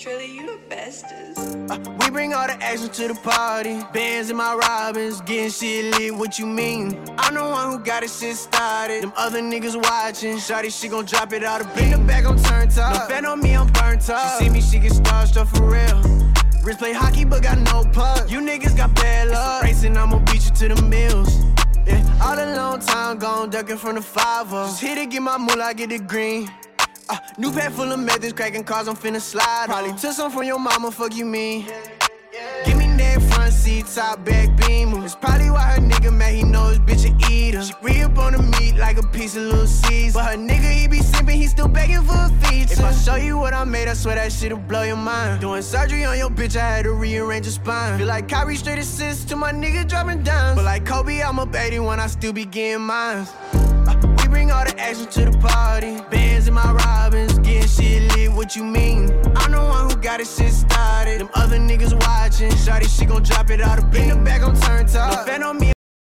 Trilly, you the bestest. Uh, we bring all the action to the party. Bands in my robins, getting shit lit. What you mean? I'm the one who got this shit started. Them other niggas watching. Shawty, she gon' drop it out of In the back, I'm turned up. No fan on me, I'm burnt up. She see me, she get starstruck for real. Wrist play hockey, but got no puck. You niggas got bad luck. Racing, I'ma beat you to the mills. Yeah, all a long time gone, ducking from the five Just hit it, get my moolah, get it green. Uh, new pack full of methods, cracking cars, I'm finna slide. Probably took some from your mama, fuck you mean. Give me that front seat, top back beamer. It's probably why her nigga mad, he know his bitch a eater. She re up on the meat like a piece of little Caesar. But her nigga, he be simping, he still begging for a feature. If I show you what I made, I swear that shit'll blow your mind. Doing surgery on your bitch, I had to rearrange her spine. Feel like Kyrie straight assist to my nigga dropping dimes. But like Kobe, I'm a 81, I still be getting mines. Uh, we bring all the action to the party. Bands in my robins, getting shit lit. What you mean? I'm the one who got this shit started. Them other niggas watching. Shawty, she gon' drop it out of In the back, I'm turned up. No fan on me.